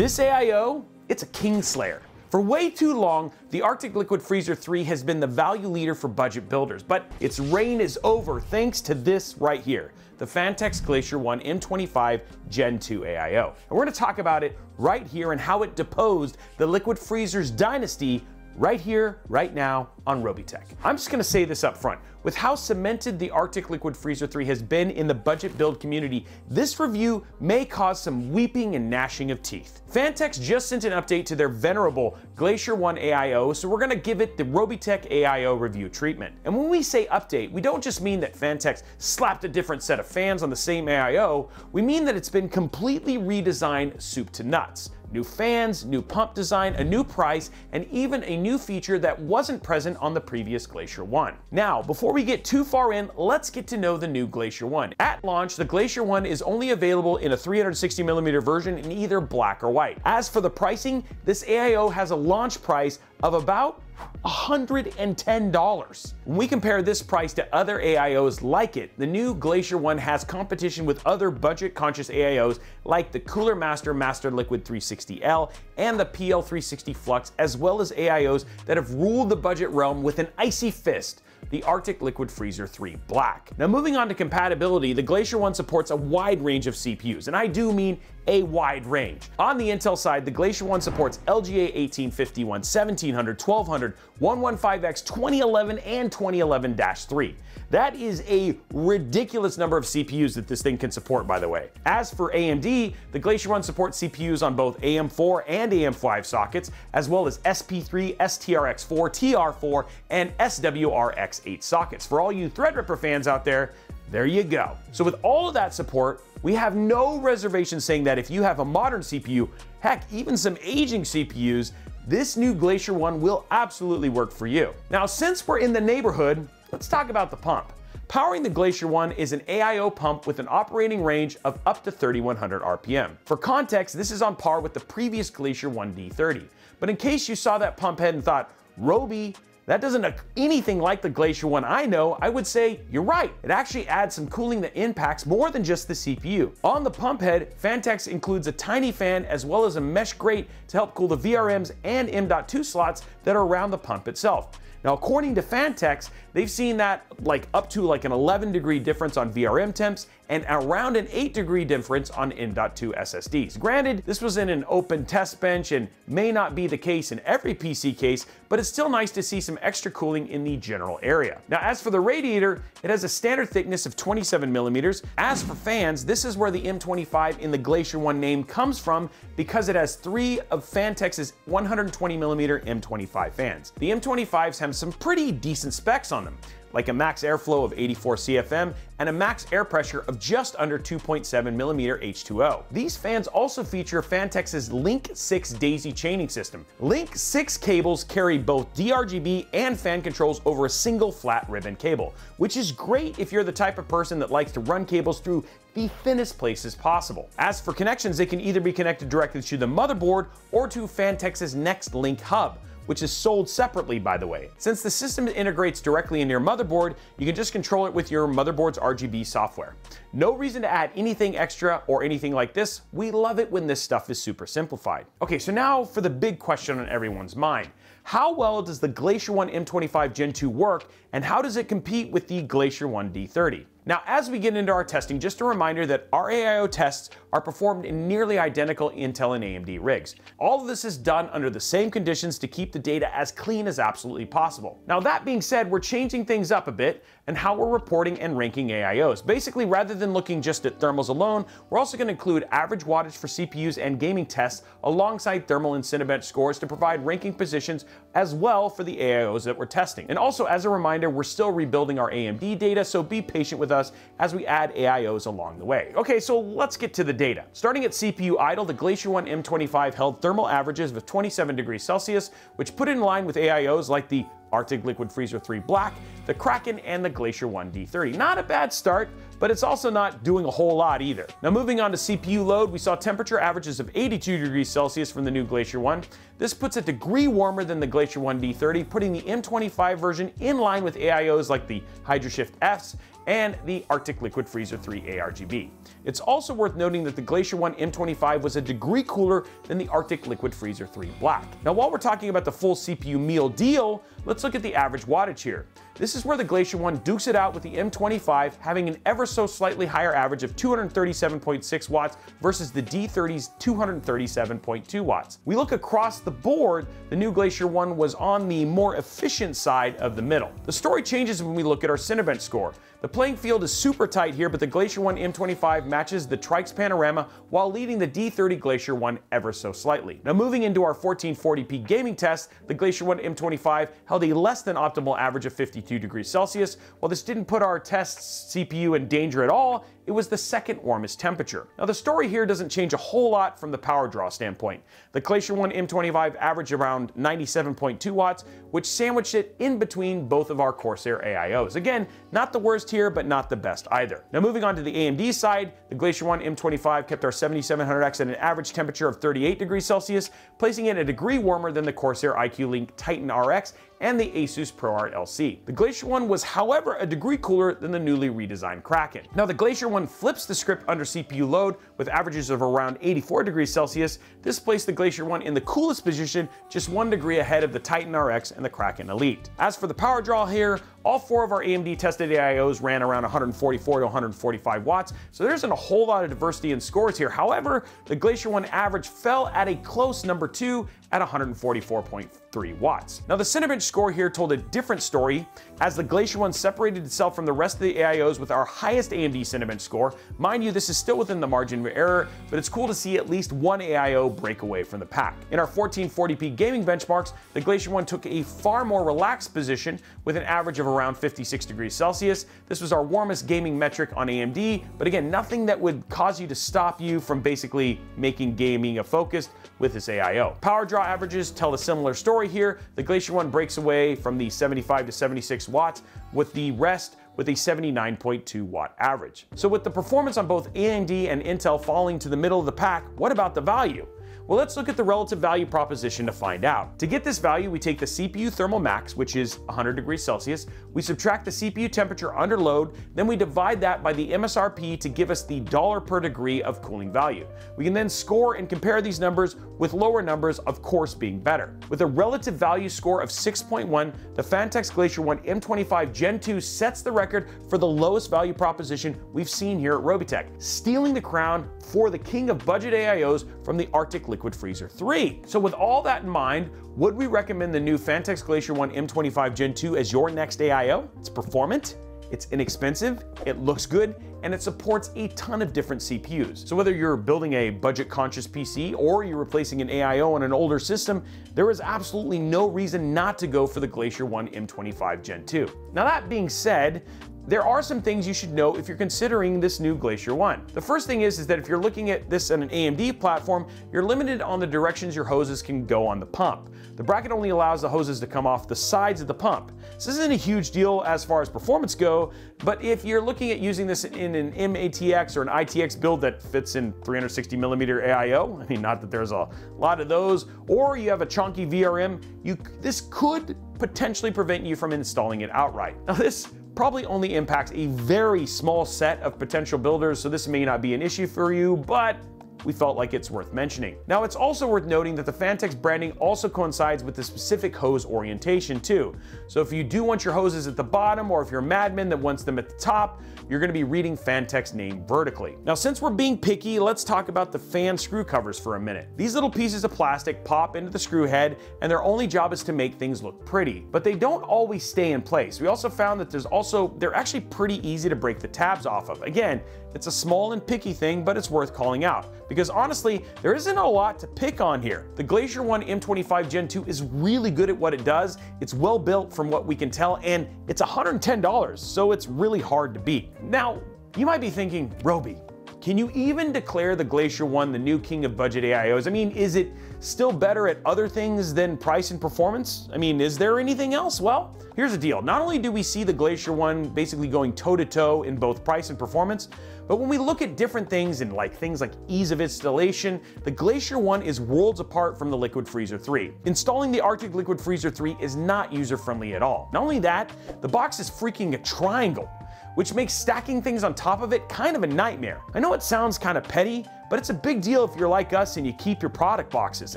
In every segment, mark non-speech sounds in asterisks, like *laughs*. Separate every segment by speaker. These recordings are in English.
Speaker 1: This AIO, it's a kingslayer. For way too long, the Arctic Liquid Freezer 3 has been the value leader for budget builders, but its reign is over thanks to this right here, the Phanteks Glacier 1 M25 Gen 2 AIO. And we're gonna talk about it right here and how it deposed the Liquid Freezer's dynasty right here, right now on Robeytech. I'm just gonna say this up front. With how cemented the Arctic Liquid Freezer 3 has been in the budget build community, this review may cause some weeping and gnashing of teeth. Phanteks just sent an update to their venerable Glacier 1 AIO, so we're gonna give it the Robeytech AIO review treatment. And when we say update, we don't just mean that Phanteks slapped a different set of fans on the same AIO, we mean that it's been completely redesigned soup to nuts. New fans, new pump design, a new price, and even a new feature that wasn't present on the previous Glacier 1. Now, before we get too far in, let's get to know the new Glacier 1. At launch, the Glacier 1 is only available in a 360 millimeter version in either black or white. As for the pricing, this AIO has a launch price of about $110. When we compare this price to other AIOs like it, the new Glacier One has competition with other budget-conscious AIOs like the Cooler Master Master Liquid 360L and the PL360 Flux, as well as AIOs that have ruled the budget realm with an icy fist the Arctic Liquid Freezer 3 Black. Now moving on to compatibility, the Glacier One supports a wide range of CPUs, and I do mean a wide range. On the Intel side, the Glacier One supports LGA 1851, 1700, 1200, 115X, 2011, and 2011-3. That is a ridiculous number of CPUs that this thing can support, by the way. As for AMD, the Glacier One supports CPUs on both AM4 and AM5 sockets, as well as SP3, STRX4, TR4, and SWRX8 sockets. For all you Threadripper fans out there, there you go. So with all of that support, we have no reservation saying that if you have a modern CPU, heck, even some aging CPUs, this new Glacier One will absolutely work for you. Now, since we're in the neighborhood, let's talk about the pump. Powering the Glacier One is an AIO pump with an operating range of up to 3100 RPM. For context, this is on par with the previous Glacier One D30. But in case you saw that pump head and thought, Roby that doesn't look anything like the Glacier one I know. I would say you're right. It actually adds some cooling that impacts more than just the CPU. On the pump head, Phanteks includes a tiny fan as well as a mesh grate to help cool the VRMs and M.2 slots that are around the pump itself. Now, according to Phanteks, they've seen that like up to like an 11 degree difference on VRM temps and around an 8 degree difference on M.2 SSDs. Granted, this was in an open test bench and may not be the case in every PC case, but it's still nice to see some extra cooling in the general area. Now, as for the radiator, it has a standard thickness of 27 millimeters. As for fans, this is where the M25 in the Glacier One name comes from because it has three of Phanteks's 120 millimeter M25 fans. The M25s have some pretty decent specs on them, like a max airflow of 84 CFM and a max air pressure of just under 2.7 millimeter H2O. These fans also feature Phanteks's Link 6 daisy chaining system. Link 6 cables carry both DRGB and fan controls over a single flat ribbon cable, which is great if you're the type of person that likes to run cables through the thinnest places possible. As for connections, they can either be connected directly to the motherboard or to Phanteks's Next Link hub, which is sold separately, by the way. Since the system integrates directly into your motherboard, you can just control it with your motherboard's RGB software. No reason to add anything extra or anything like this. We love it when this stuff is super simplified. Okay, so now for the big question on everyone's mind. How well does the Glacier 1 M25 Gen 2 work, and how does it compete with the Glacier 1 D30? Now, as we get into our testing, just a reminder that our AIO tests are performed in nearly identical Intel and AMD rigs. All of this is done under the same conditions to keep the data as clean as absolutely possible. Now, that being said, we're changing things up a bit and how we're reporting and ranking AIOs. Basically, rather than looking just at thermals alone, we're also going to include average wattage for CPUs and gaming tests alongside thermal and Cinebench scores to provide ranking positions as well for the AIOs that we're testing. And also, as a reminder, we're still rebuilding our AMD data, so be patient with us as we add AIOs along the way. Okay, so let's get to the data. Starting at CPU idle, the Glacier 1 M25 held thermal averages of 27 degrees Celsius, which put it in line with AIOs like the Arctic Liquid Freezer 3 Black, the Kraken, and the Glacier 1 D30. Not a bad start, but it's also not doing a whole lot either. Now moving on to CPU load, we saw temperature averages of 82 degrees Celsius from the new Glacier 1. This puts a degree warmer than the Glacier 1 D30, putting the M25 version in line with AIOs like the HydroShift S and the Arctic Liquid Freezer 3 ARGB. It's also worth noting that the Glacier 1 M25 was a degree cooler than the Arctic Liquid Freezer 3 Black. Now while we're talking about the full CPU meal deal, let's look at the average wattage here. This is where the Glacier 1 dukes it out with the M25 having an ever so slightly higher average of 237.6 watts versus the D30's 237.2 watts. We look across the board, the new Glacier 1 was on the more efficient side of the middle. The story changes when we look at our Cinebench score. The the playing field is super tight here, but the Glacier 1 M25 matches the Trikes panorama while leading the D30 Glacier 1 ever so slightly. Now moving into our 1440p gaming test, the Glacier 1 M25 held a less than optimal average of 52 degrees Celsius. While this didn't put our test's CPU in danger at all, it was the second warmest temperature. Now, the story here doesn't change a whole lot from the power draw standpoint. The Glacier 1 M25 averaged around 97.2 watts, which sandwiched it in between both of our Corsair AIOs. Again, not the worst here, but not the best either. Now, moving on to the AMD side, the Glacier 1 M25 kept our 7700X at an average temperature of 38 degrees Celsius, placing it a degree warmer than the Corsair iCUE Link Titan RX and the Asus ProArt LC. The Glacier One was, however, a degree cooler than the newly redesigned Kraken. Now, the Glacier One flips the script under CPU load with averages of around 84 degrees Celsius. This placed the Glacier One in the coolest position, just one degree ahead of the Titan RX and the Kraken Elite. As for the power draw here, all four of our AMD tested AIOs ran around 144 to 145 watts, so there isn't a whole lot of diversity in scores here. However, the Glacier One average fell at a close number two at 144.3 watts. Now, the Cinebench score here told a different story as the Glacier one separated itself from the rest of the AIOs with our highest AMD Cinebench score. Mind you, this is still within the margin of error, but it's cool to see at least one AIO break away from the pack. In our 1440p gaming benchmarks, the Glacier one took a far more relaxed position with an average of around 56 degrees Celsius. This was our warmest gaming metric on AMD, but again, nothing that would cause you to stop you from basically making gaming a focus with this AIO. Power draw averages tell a similar story here. The Glacier one breaks away from the 75 to 76 watts, with the rest with a 79.2 watt average. So with the performance on both AMD and Intel falling to the middle of the pack, what about the value? Well, let's look at the relative value proposition to find out. To get this value, we take the CPU thermal max, which is 100 degrees Celsius, we subtract the CPU temperature under load, then we divide that by the MSRP to give us the dollar per degree of cooling value. We can then score and compare these numbers with lower numbers, of course, being better. With a relative value score of 6.1, the Phanteks Glacier 1 M25 Gen 2 sets the record for the lowest value proposition we've seen here at Robeytech, stealing the crown for the king of budget AIOs from the Arctic Liquid Freezer 3. So with all that in mind, would we recommend the new Phanteks Glacier 1 M25 Gen 2 as your next AIO? It's performant, it's inexpensive, it looks good, and it supports a ton of different CPUs. So whether you're building a budget-conscious PC or you're replacing an AIO on an older system, there is absolutely no reason not to go for the Glacier 1 M25 Gen 2. Now that being said, there are some things you should know if you're considering this new Glacier One. The first thing is, is that if you're looking at this on an AMD platform, you're limited on the directions your hoses can go on the pump. The bracket only allows the hoses to come off the sides of the pump. this isn't a huge deal as far as performance go, but if you're looking at using this in an MATX or an ITX build that fits in 360 millimeter AIO, *laughs* I mean, not that there's a lot of those, or you have a chunky VRM, you, this could potentially prevent you from installing it outright. Now this probably only impacts a very small set of potential builders, so this may not be an issue for you, but we felt like it's worth mentioning. Now, it's also worth noting that the Phanteks branding also coincides with the specific hose orientation too. So if you do want your hoses at the bottom or if you're a madman that wants them at the top, you're gonna be reading Phanteks name vertically. Now, since we're being picky, let's talk about the fan screw covers for a minute. These little pieces of plastic pop into the screw head and their only job is to make things look pretty, but they don't always stay in place. We also found that there's also, they're actually pretty easy to break the tabs off of. Again, it's a small and picky thing, but it's worth calling out because honestly, there isn't a lot to pick on here. The Glacier One M25 Gen 2 is really good at what it does. It's well built from what we can tell, and it's $110, so it's really hard to beat. Now, you might be thinking, Roby, can you even declare the Glacier One the new king of budget AIOs? I mean, is it still better at other things than price and performance? I mean, is there anything else? Well, here's the deal. Not only do we see the Glacier One basically going toe to toe in both price and performance, but when we look at different things and like things like ease of installation, the Glacier One is worlds apart from the Liquid Freezer 3. Installing the Arctic Liquid Freezer 3 is not user friendly at all. Not only that, the box is freaking a triangle which makes stacking things on top of it kind of a nightmare. I know it sounds kind of petty, but it's a big deal if you're like us and you keep your product boxes,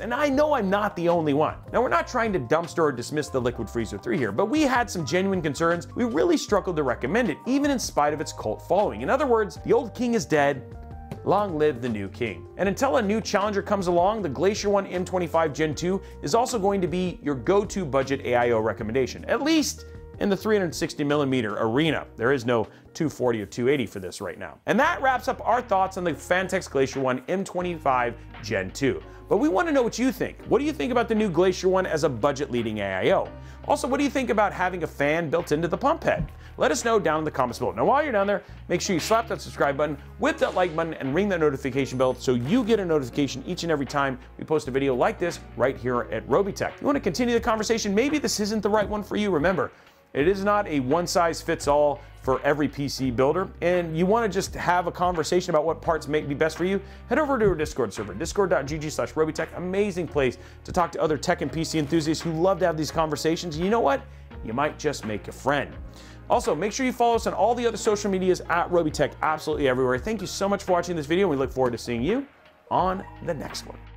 Speaker 1: and I know I'm not the only one. Now, we're not trying to dumpster or dismiss the Liquid Freezer 3 here, but we had some genuine concerns. We really struggled to recommend it, even in spite of its cult following. In other words, the old king is dead, Long live the new king. And until a new challenger comes along, the Glacier One M25 Gen 2 is also going to be your go-to budget AIO recommendation, at least in the 360 millimeter arena. There is no 240 or 280 for this right now. And that wraps up our thoughts on the Phanteks Glacier One M25 Gen 2. But we want to know what you think. What do you think about the new Glacier One as a budget leading AIO? Also, what do you think about having a fan built into the pump head? Let us know down in the comments below. Now, while you're down there, make sure you slap that subscribe button, whip that like button, and ring that notification bell so you get a notification each and every time we post a video like this right here at Robeytech. you want to continue the conversation? Maybe this isn't the right one for you. Remember, it is not a one size fits all for every PC builder, and you want to just have a conversation about what parts may be best for you, head over to our Discord server, discord.gg slash Robeytech. Amazing place to talk to other tech and PC enthusiasts who love to have these conversations. You know what? You might just make a friend. Also, make sure you follow us on all the other social medias at Robeytech, absolutely everywhere. Thank you so much for watching this video. We look forward to seeing you on the next one.